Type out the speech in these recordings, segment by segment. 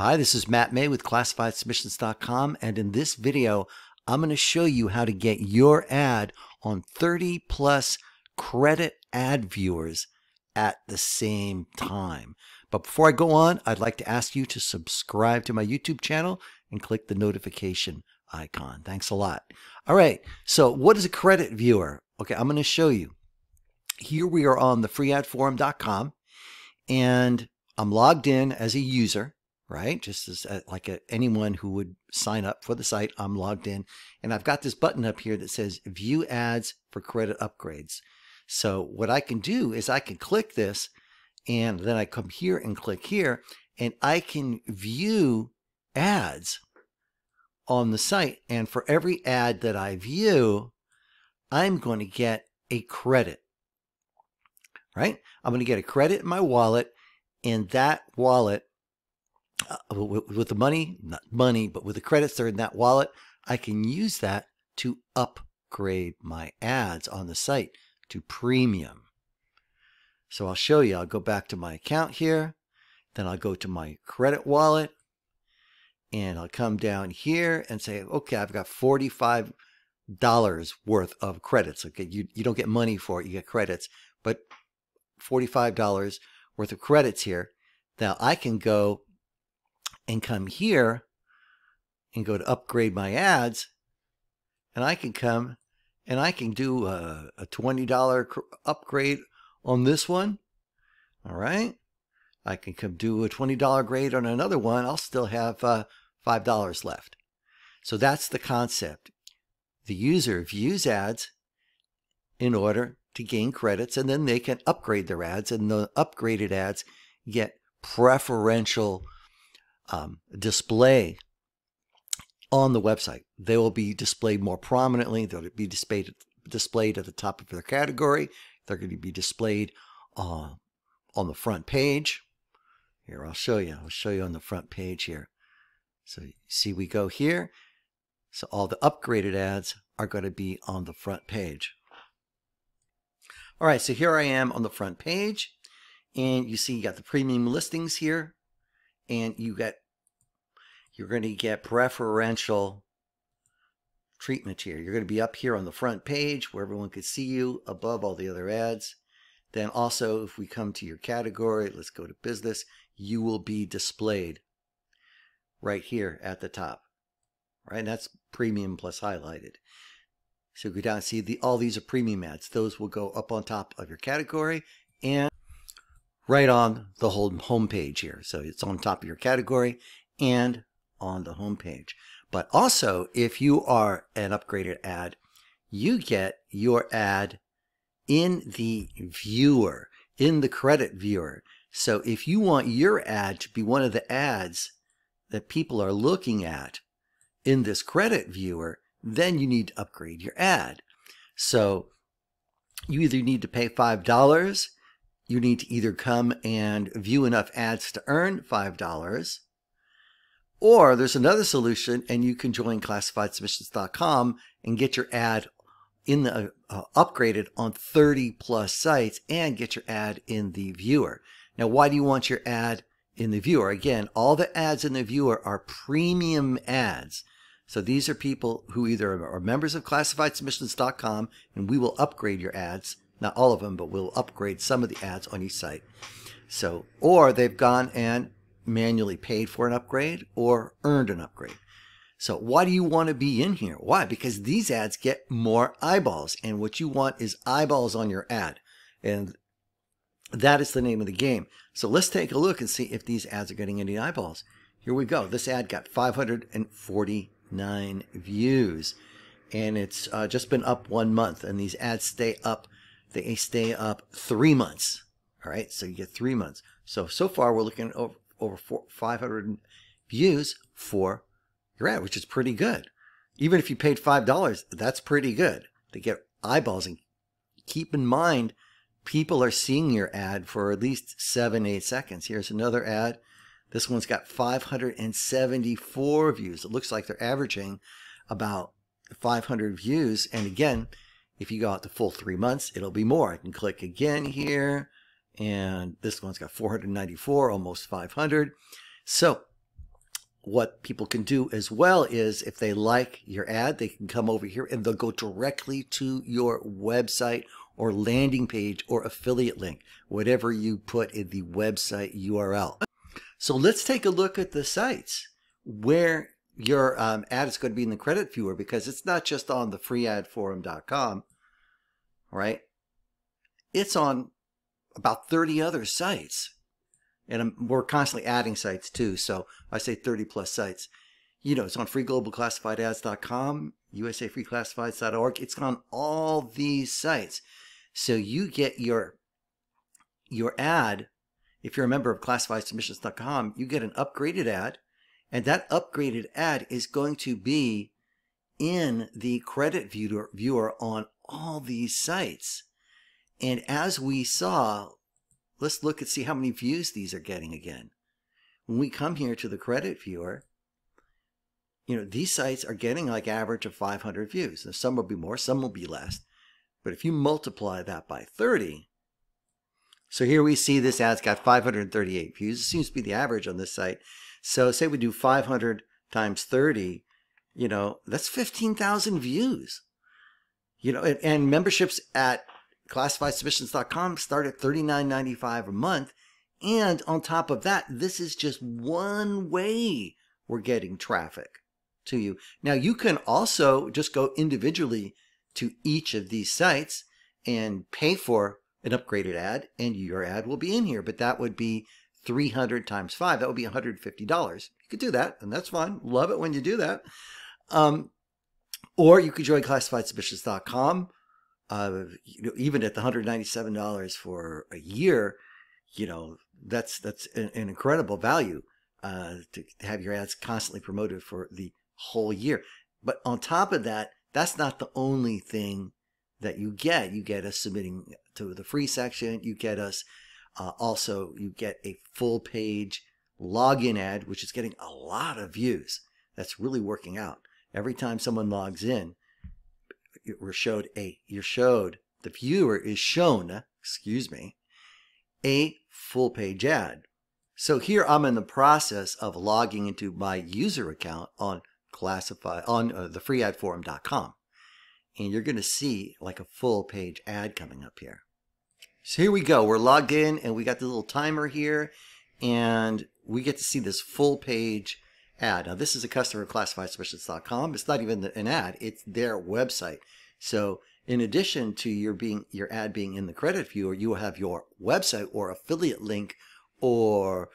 Hi, this is Matt May with ClassifiedSubmissions.com, and in this video, I'm going to show you how to get your ad on 30 plus credit ad viewers at the same time. But before I go on, I'd like to ask you to subscribe to my YouTube channel and click the notification icon. Thanks a lot. All right, so what is a credit viewer? Okay, I'm going to show you. Here we are on the freeadforum.com, and I'm logged in as a user right? Just as uh, like a, anyone who would sign up for the site, I'm logged in and I've got this button up here that says view ads for credit upgrades. So what I can do is I can click this and then I come here and click here and I can view ads on the site. And for every ad that I view, I'm going to get a credit, right? I'm going to get a credit in my wallet and that wallet uh, with the money, not money, but with the credits that are in that wallet, I can use that to upgrade my ads on the site to premium. So I'll show you. I'll go back to my account here. Then I'll go to my credit wallet and I'll come down here and say, okay, I've got $45 worth of credits. Okay, you, you don't get money for it, you get credits, but $45 worth of credits here. Now I can go and come here and go to upgrade my ads and I can come and I can do a, a $20 upgrade on this one. All right. I can come do a $20 grade on another one. I'll still have uh, $5 left. So that's the concept. The user views ads in order to gain credits and then they can upgrade their ads and the upgraded ads get preferential um, display on the website. They will be displayed more prominently. They'll be displayed displayed at the top of their category. They're going to be displayed uh, on the front page. Here, I'll show you. I'll show you on the front page here. So see, we go here. So all the upgraded ads are going to be on the front page. All right, so here I am on the front page. And you see you got the premium listings here and you get you're going to get preferential treatment here. You're going to be up here on the front page where everyone could see you above all the other ads. Then also, if we come to your category, let's go to business, you will be displayed right here at the top. Right, and that's premium plus highlighted. So go down and see the all these are premium ads. Those will go up on top of your category and right on the whole home page here. So it's on top of your category and on the home page. But also, if you are an upgraded ad, you get your ad in the viewer, in the credit viewer. So if you want your ad to be one of the ads that people are looking at in this credit viewer, then you need to upgrade your ad. So you either need to pay $5 you need to either come and view enough ads to earn $5, or there's another solution, and you can join classifiedsubmissions.com and get your ad in the uh, upgraded on 30 plus sites and get your ad in the viewer. Now, why do you want your ad in the viewer? Again, all the ads in the viewer are premium ads. So these are people who either are members of classifiedsubmissions.com and we will upgrade your ads not all of them, but we'll upgrade some of the ads on each site. So, or they've gone and manually paid for an upgrade or earned an upgrade. So why do you want to be in here? Why? Because these ads get more eyeballs and what you want is eyeballs on your ad. And that is the name of the game. So let's take a look and see if these ads are getting any eyeballs. Here we go. This ad got 549 views and it's uh, just been up one month and these ads stay up they stay up three months. All right, so you get three months. So so far we're looking over over four, 500 views for your ad, which is pretty good. Even if you paid five dollars, that's pretty good. They get eyeballs, and keep in mind, people are seeing your ad for at least seven, eight seconds. Here's another ad. This one's got 574 views. It looks like they're averaging about 500 views. And again, if you go out the full three months, it'll be more. I can click again here, and this one's got 494, almost 500. So what people can do as well is if they like your ad, they can come over here and they'll go directly to your website or landing page or affiliate link, whatever you put in the website URL. So let's take a look at the sites where your um, ad is going to be in the credit viewer because it's not just on the freeadforum.com, right? It's on about 30 other sites. And we're constantly adding sites too. So I say 30 plus sites. You know, it's on freeglobalclassifiedads.com, usafreeclassifieds.org. It's on all these sites. So you get your your ad. If you're a member of classifiedsubmissions.com, you get an upgraded ad, and that upgraded ad is going to be in the credit viewer, viewer on all these sites. And as we saw, let's look and see how many views these are getting again. When we come here to the credit viewer, you know, these sites are getting like average of 500 views. Now, some will be more, some will be less. But if you multiply that by 30, so here we see this ad's got 538 views. It seems to be the average on this site. So say we do 500 times 30, you know, that's 15,000 views. You know, and, and memberships at classifiedsubmissions.com start at $39.95 a month. And on top of that, this is just one way we're getting traffic to you. Now, you can also just go individually to each of these sites and pay for an upgraded ad, and your ad will be in here. But that would be 300 times 5. That would be $150. You could do that, and that's fine. Love it when you do that. Um, or you could join classifiedsubmissions.com. Uh, you know, even at the $197 for a year, you know, that's that's an, an incredible value uh, to have your ads constantly promoted for the whole year. But on top of that, that's not the only thing that you get. You get us submitting to the free section. You get us uh, also, you get a full page login ad, which is getting a lot of views. That's really working out. Every time someone logs in, you're showed a you're showed the viewer is shown, excuse me, a full page ad. So here I'm in the process of logging into my user account on classify on uh, the freeadforum.com. And you're going to see like a full page ad coming up here. So here we go. We're logged in and we got the little timer here and we get to see this full page ad. Now this is a customer of classifiedsubmissions.com. It's not even an ad. It's their website. So in addition to your being your ad being in the credit viewer, you will have your website or affiliate link or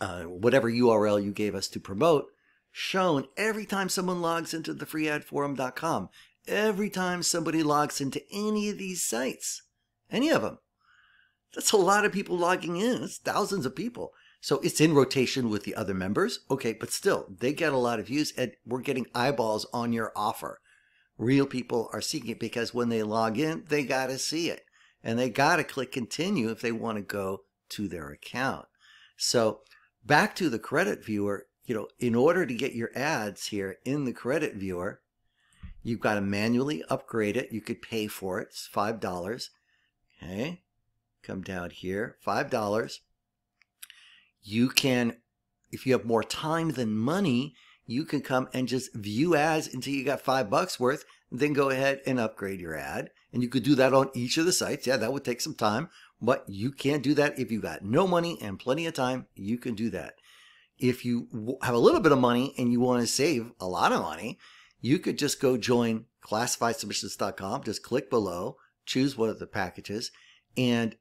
uh, whatever URL you gave us to promote shown every time someone logs into the freeadforum.com, every time somebody logs into any of these sites, any of them. That's a lot of people logging in. It's thousands of people. So it's in rotation with the other members. Okay, but still, they get a lot of views and we're getting eyeballs on your offer. Real people are seeking it because when they log in, they got to see it. And they got to click continue if they want to go to their account. So back to the credit viewer, you know, in order to get your ads here in the credit viewer, you've got to manually upgrade it. You could pay for it. It's $5. Okay. Come down here, $5. You can, if you have more time than money, you can come and just view ads until you got five bucks worth, then go ahead and upgrade your ad. And you could do that on each of the sites. Yeah, that would take some time, but you can't do that if you got no money and plenty of time. You can do that if you have a little bit of money and you want to save a lot of money, you could just go join classifiedsubmissions.com. Just click below, choose one of the packages, and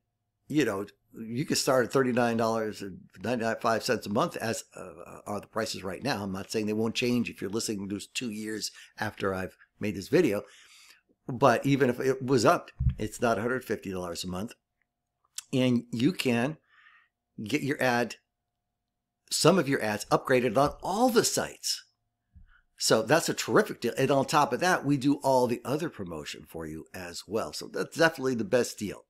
you know you could start at $39.95 a month as uh, are the prices right now. I'm not saying they won't change if you're listening to two years after I've made this video. But even if it was up, it's not $150 a month. And you can get your ad some of your ads upgraded on all the sites. So that's a terrific deal. And on top of that, we do all the other promotion for you as well. So that's definitely the best deal.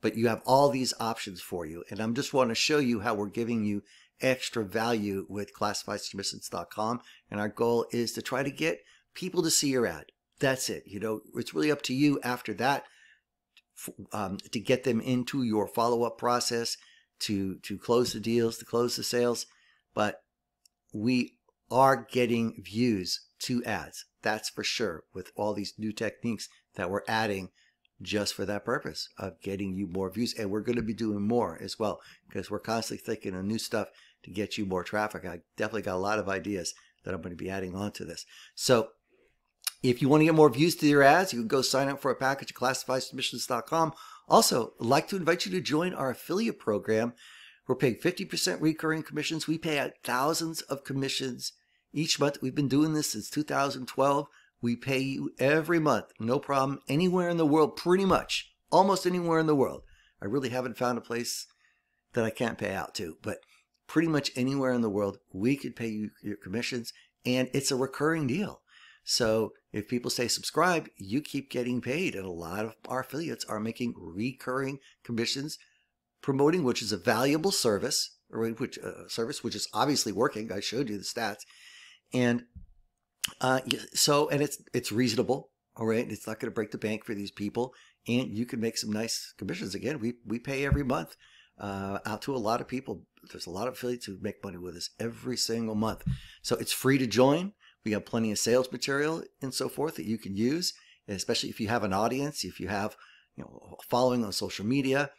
But you have all these options for you. And I'm just want to show you how we're giving you extra value with classifiedsubmissions.com. And our goal is to try to get people to see your ad. That's it. You know, it's really up to you after that um, to get them into your follow-up process, to, to close the deals, to close the sales. But we are getting views to ads. That's for sure with all these new techniques that we're adding just for that purpose of getting you more views. And we're going to be doing more as well because we're constantly thinking of new stuff to get you more traffic. I definitely got a lot of ideas that I'm going to be adding on to this. So if you want to get more views to your ads, you can go sign up for a package at classifiedsubmissions.com. Also, I'd like to invite you to join our affiliate program. We're paying 50% recurring commissions. We pay out thousands of commissions each month. We've been doing this since 2012. We pay you every month, no problem, anywhere in the world, pretty much, almost anywhere in the world. I really haven't found a place that I can't pay out to, but pretty much anywhere in the world, we could pay you your commissions, and it's a recurring deal. So if people say subscribe, you keep getting paid. And a lot of our affiliates are making recurring commissions promoting, which is a valuable service, or which uh, service which is obviously working. I showed you the stats, and uh, so and it's it's reasonable. All right, it's not going to break the bank for these people, and you can make some nice commissions. Again, we we pay every month uh, out to a lot of people. There's a lot of affiliates who make money with us every single month. So it's free to join. We have plenty of sales material and so forth that you can use, especially if you have an audience, if you have you know following on social media.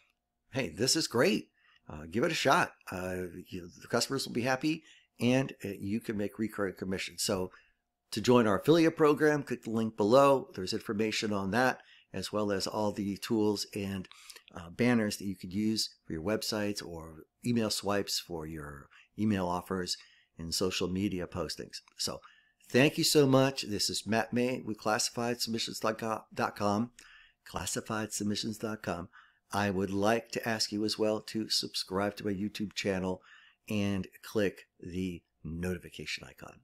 Hey, this is great. Uh, give it a shot. Uh, you the customers will be happy, and uh, you can make recurring commissions. So to join our affiliate program, click the link below. There's information on that, as well as all the tools and uh, banners that you could use for your websites or email swipes for your email offers and social media postings. So thank you so much. This is Matt May with ClassifiedSubmissions.com. ClassifiedSubmissions.com. I would like to ask you as well to subscribe to my YouTube channel and click the notification icon.